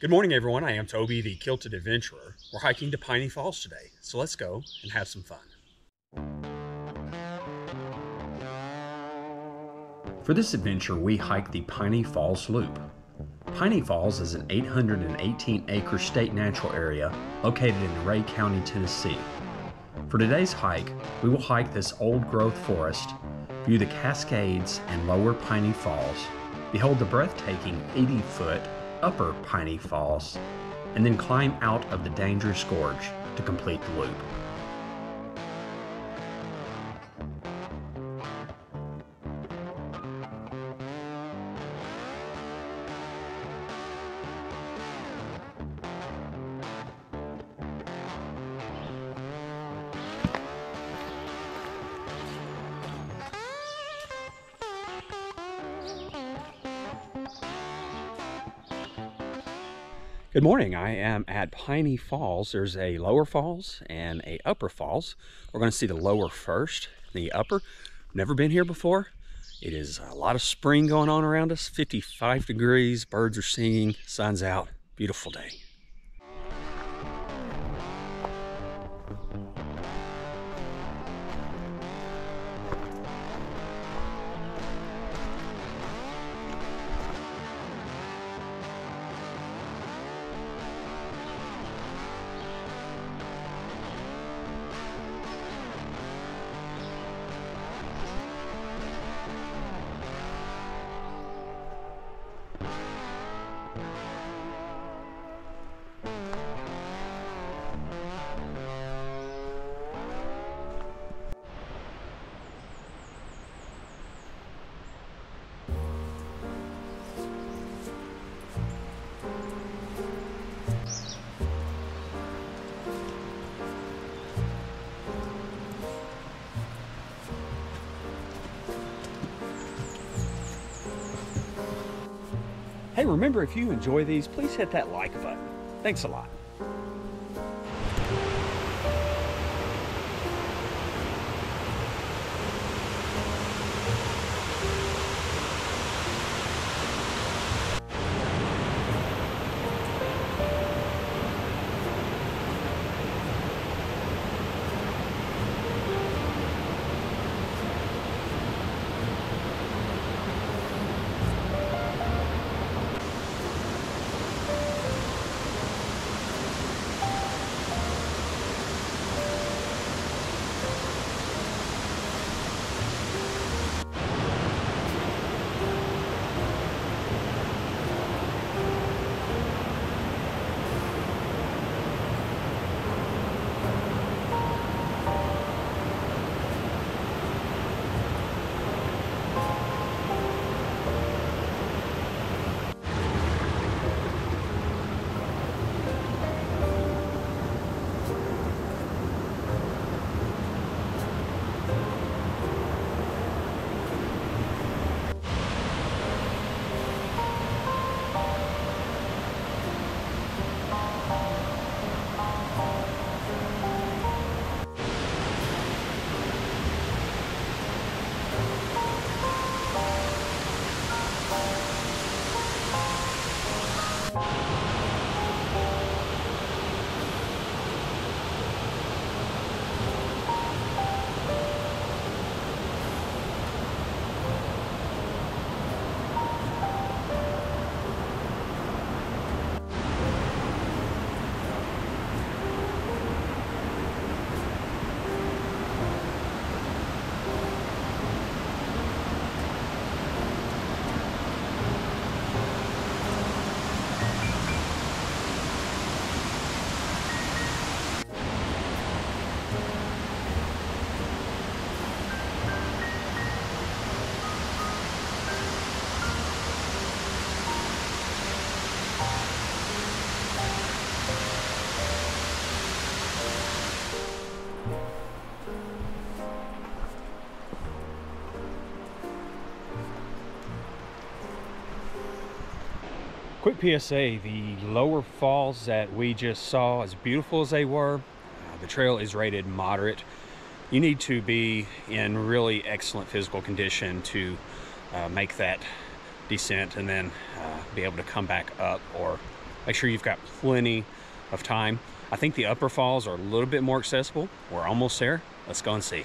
Good morning, everyone. I am Toby, the Kilted Adventurer. We're hiking to Piney Falls today, so let's go and have some fun. For this adventure, we hike the Piney Falls Loop. Piney Falls is an 818 acre state natural area located in Rhea County, Tennessee. For today's hike, we will hike this old growth forest, view the Cascades and Lower Piney Falls, behold the breathtaking 80 foot Upper Piney Falls, and then climb out of the dangerous gorge to complete the loop. Good morning. I am at Piney Falls. There's a lower falls and a upper falls. We're going to see the lower first, the upper. Never been here before. It is a lot of spring going on around us. 55 degrees, birds are singing, sun's out. Beautiful day. Hey, remember if you enjoy these, please hit that like button. Thanks a lot. Quick PSA, the lower falls that we just saw, as beautiful as they were, uh, the trail is rated moderate. You need to be in really excellent physical condition to uh, make that descent and then uh, be able to come back up or Make sure you've got plenty of time. I think the upper falls are a little bit more accessible. We're almost there. Let's go and see.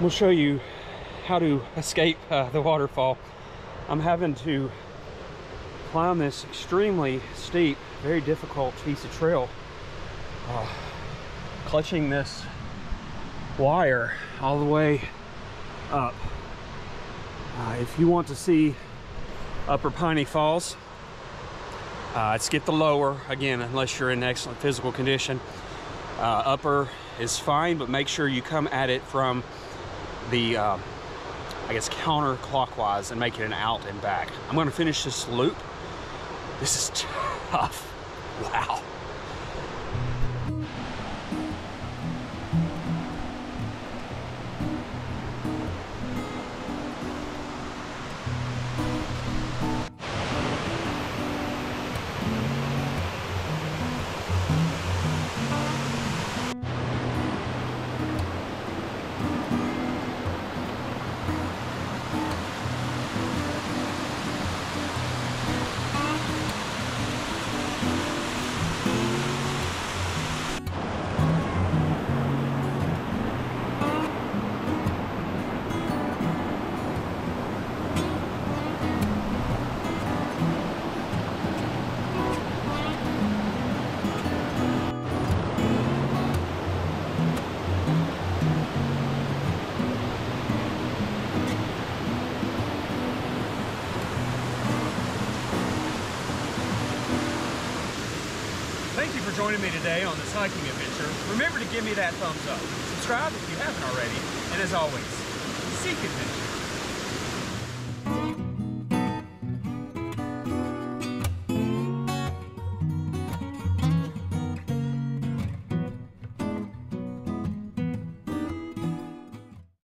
We'll show you how to escape uh, the waterfall. I'm having to climb this extremely steep, very difficult piece of trail. Uh, clutching this wire all the way up. Uh, if you want to see Upper Piney Falls, uh, skip the lower, again, unless you're in excellent physical condition. Uh, upper is fine, but make sure you come at it from the, uh, I guess, counterclockwise and make it an out and back. I'm gonna finish this loop. This is tough. Wow. Joining me today on this hiking adventure. Remember to give me that thumbs up. Subscribe if you haven't already. And as always, seek adventure.